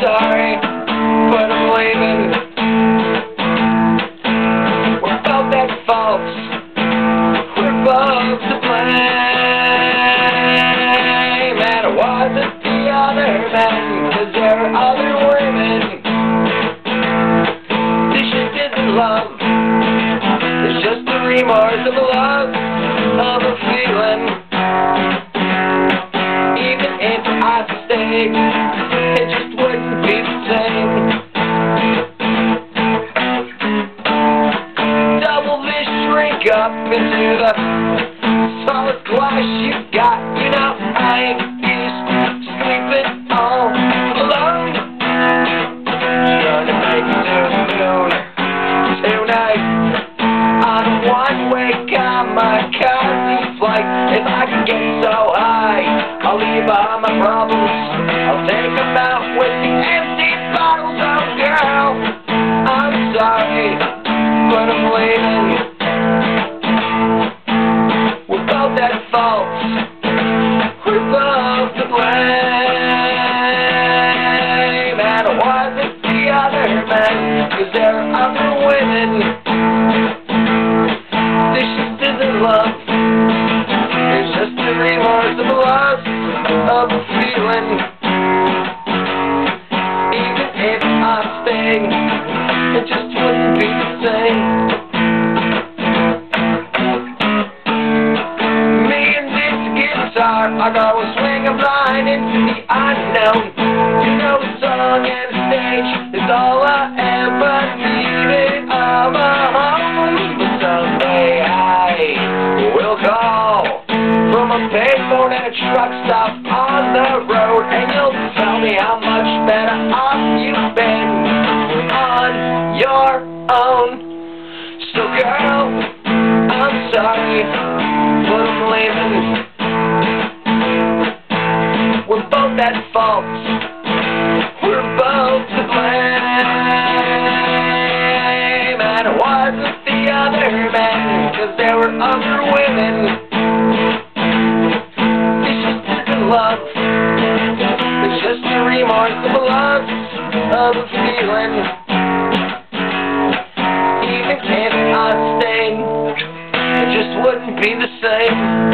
sorry, but I'm leaving. We're both at fault. We're both to blame. And it wasn't the other men, cause there are other women. This just isn't love. It's just the remorse of love, of a feeling. Even if I stay, it just up into the solid glass you got. You know I ain't used to sleeping all alone. Gonna make it to the moon tonight. On a one-way car, my car's in flight. If I can get so high, I'll leave behind my problems. I'll take them out the men, 'cause there are other women. This just isn't love. It's just of a loss of a feeling. Even if I stay, it just wouldn't be the same. Me and this guitar are gonna swing a blind into the unknown. Payphone at a truck stop on the road, and you'll tell me how much better off you've been on your own. So, girl, I'm sorry, but I'm leaving. We're both at fault. We're both to blame. And it wasn't the other men, 'cause there were other women. Of feeling. Even if I stayed, it just wouldn't be the same.